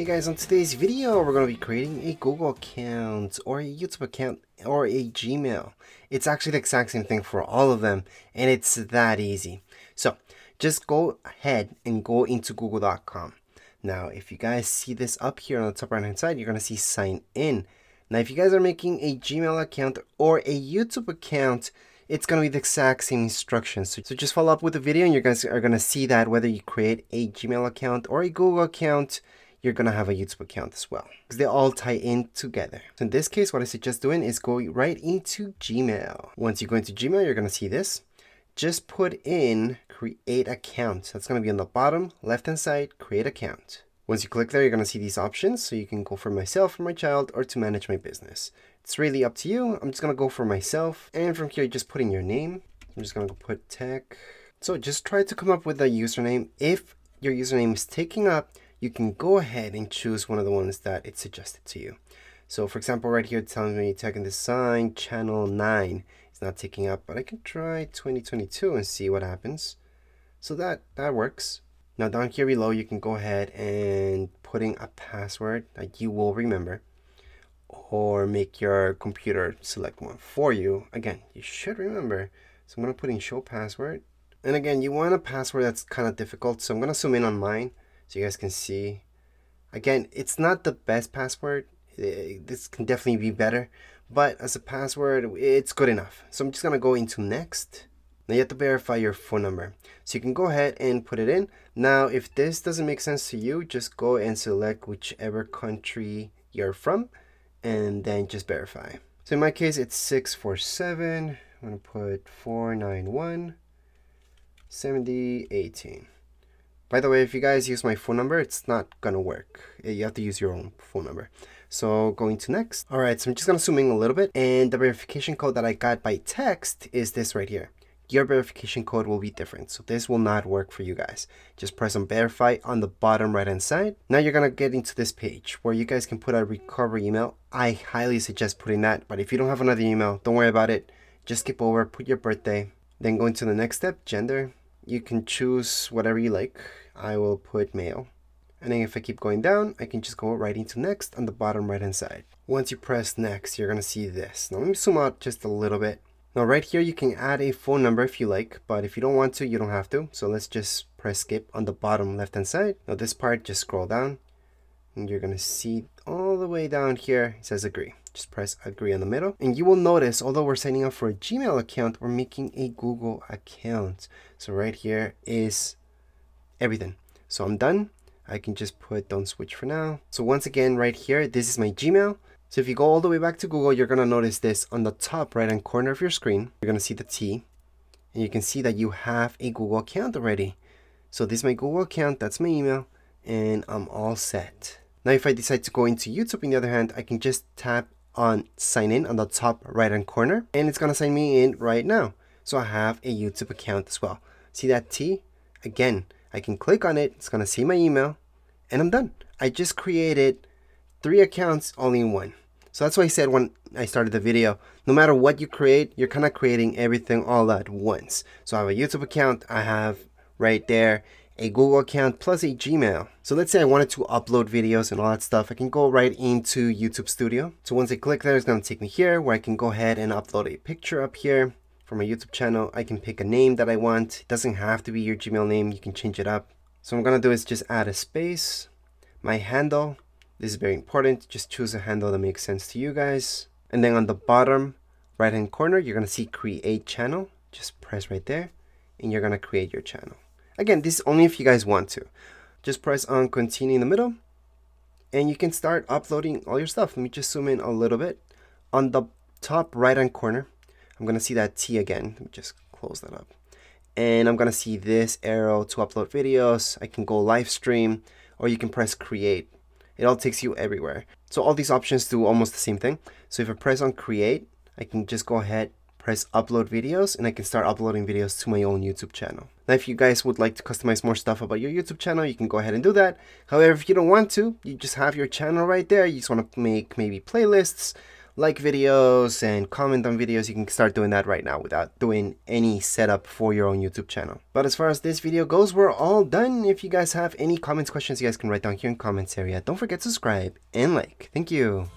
Hey guys, on today's video, we're going to be creating a Google account or a YouTube account or a Gmail. It's actually the exact same thing for all of them and it's that easy. So just go ahead and go into google.com. Now, if you guys see this up here on the top right hand side, you're going to see sign in. Now, if you guys are making a Gmail account or a YouTube account, it's going to be the exact same instructions. So, so just follow up with the video and you guys are going to see that whether you create a Gmail account or a Google account, you're to have a YouTube account as well because they all tie in together. So in this case, what I suggest doing is go right into Gmail. Once you go into Gmail, you're to see this. Just put in create account. That's to be on the bottom left hand side, create account. Once you click there, you're to see these options. So you can go for myself, for my child, or to manage my business. It's really up to you. I'm just to go for myself. And from here, just put in your name. I'm just to go put tech. So just try to come up with a username. If your username is taking up, you can go ahead and choose one of the ones that it suggested to you. So for example, right here, it tells me tech the sign, channel 9. It's not taking up, but I can try 2022 and see what happens. So that, that works. Now down here below, you can go ahead and put in a password that you will remember or make your computer select one for you. Again, you should remember. So I'm to put in show password. And again, you want a password that's kind of difficult. So I'm to zoom in on mine so you guys can see. Again, it's not the best password. This can definitely be better. But as a password, it's good enough. So I'm just to go into next. Now you have to verify your phone number. So you can go ahead and put it in. Now, if this doesn't make sense to you, just go and select whichever country you're from and then just verify. So in my case, it's 647. I'm to put 491 7018. By the way, if you guys use my phone number, it's not to work. Eh, you have to use your own phone number. So going to next. All right, so I'm just to zoom in a little bit. And the verification code that I got by text is this right here your verification code will be different. So this will not work for you guys. Just press on verify on the bottom right hand side. Now you're to get into this page where you guys can put a recovery email. I highly suggest putting that, but if you don't have another email, don't worry about it. Just skip over, put your birthday, then go into the next step, gender. You can choose whatever you like. I will put male. And then if I keep going down, I can just go right into next on the bottom right hand side. Once you press next, you're to see this. Now let me zoom out just a little bit. Now right here you can add a phone number if you like, but if you don't want to, you don't have to. So let's just press skip on the bottom left hand side. Now this part, just scroll down and you're gonna see all the way down here, it says agree. Just press agree in the middle. And you will notice, although we're signing up for a Gmail account, we're making a Google account. So right here is everything. So I'm done. I can just put don't switch for now. So once again, right here, this is my Gmail. So if you go all the way back to Google, you're to notice this on the top right hand corner of your screen. You're to see the T and you can see that you have a Google account already. So this is my Google account, that's my email, and I'm all set. Now if I decide to go into YouTube on the other hand, I can just tap on sign in on the top right hand corner and it's going to sign me in right now. So I have a YouTube account as well. See that T? Again, I can click on it, it's going to see my email, and I'm done. I just created three accounts only in one. So that's why I said when I started the video, no matter what you create, you're kind of creating everything all at once. So I have a YouTube account, I have right there a Google account plus a Gmail. So let's say I wanted to upload videos and all that stuff. I can go right into YouTube Studio. So once I click there, it's going to take me here where I can go ahead and upload a picture up here for my YouTube channel. I can pick a name that I want. It doesn't have to be your Gmail name. You can change it up. So I'm going to do is just add a space, my handle, this is very important. Just choose a handle that makes sense to you guys. And then on the bottom right hand corner, you're going to see create channel. Just press right there and you're going to create your channel. Again, this is only if you guys want to. Just press on continue in the middle and you can start uploading all your stuff. Let me just zoom in a little bit. On the top right hand corner, I'm to see that T again. Let me just close that up. And I'm to see this arrow to upload videos. I can go live stream or you can press create it all takes you everywhere. So all these options do almost the same thing. So if I press on create, I can just go ahead, press upload videos, and I can start uploading videos to my own YouTube channel. Now, if you guys would like to customize more stuff about your YouTube channel, you can go ahead and do that. However, if you don't want to, you just have your channel right there. You just want to make maybe playlists, like videos and comment on videos, you can start doing that right now without doing any setup for your own YouTube channel. But as far as this video goes, we're all done. If you guys have any comments, questions, you guys can write down here in the comments area. Don't forget to subscribe and like. Thank you.